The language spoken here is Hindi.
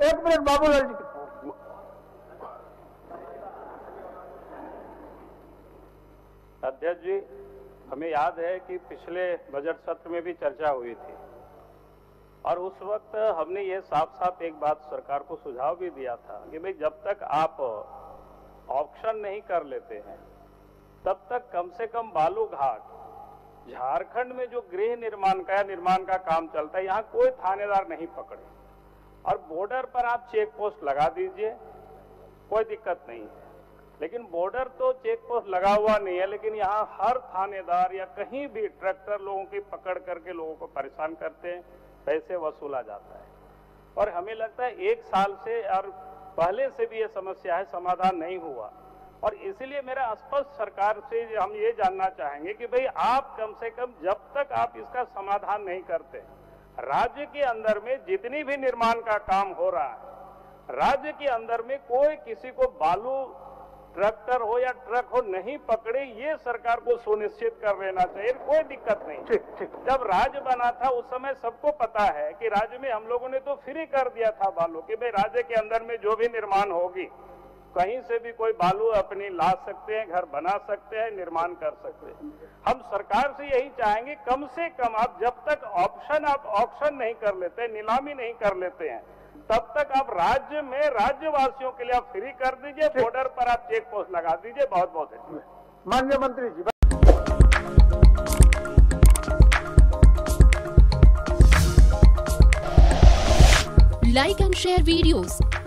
एक मिनट बाबूलाल जी। अध्यक्ष जी, हमें याद है कि पिछले बजट सत्र में भी चर्चा हुई थी। और उस वक्त हमने ये साफ़ साफ़ एक बात सरकार को सुझाव भी दिया था कि भाई जब तक आप ऑप्शन नहीं कर लेते हैं, तब तक कम से कम बालू घाट झारखंड में जो गृह निर्माण का निर्माण का काम चलता है, यहाँ कोई थानेदार नहीं पकड़े। और बॉर्डर पर आप चेक पोस्ट लगा दीजिए, कोई दिक्कत नहीं। है लेकिन बॉर्डर तो चेक पोस्ट लगा हुआ नहीं है, लेकिन यहाँ हर थानेदार या कहीं भी ट्रैक्टर लोगों की पकड़ करके लोगों को परेशान करते हैं, पैसे वसूला जाता है। और हमें लगता है एक साल से और पहले से भी ये समस्या है, समाधान नहीं हुआ। और इसलिए मेरा स्पष्ट सरकार से हम ये जानना चाहेंगे कि भाई आप कम से कम जब तक आप इसका समाधान नहीं करते राज्य के अंदर में जितनी भी निर्माण का काम हो रहा है राज्य के अंदर में कोई किसी को बालू ट्रैक्टर हो या ट्रक हो नहीं पकड़े ये सरकार को सुनिश्चित कर लेना चाहिए कोई दिक्कत नहीं। ठीक ठीक। जब राज्य बना था उस समय सबको पता है कि राज्य में हम लोगों ने तो फ्री कर दिया था बालू कि भाई राज्य के अंदर में जो भी निर्माण होगी कहीं से भी कोई बालू अपनी ला सकते हैं घर बना सकते हैं निर्माण कर सकते हैं। हम सरकार से यही चाहेंगे कम से कम आप जब तक ऑप्शन आप ऑप्शन नहीं कर लेते नीलामी नहीं कर लेते हैं तब तक आप राज्य में राज्यवासियों के लिए आप फ्री कर दीजिए बॉर्डर पर आप चेक पोस्ट लगा दीजिए बहुत बहुत धन्यवाद। माननीय मंत्री जी like and share videos,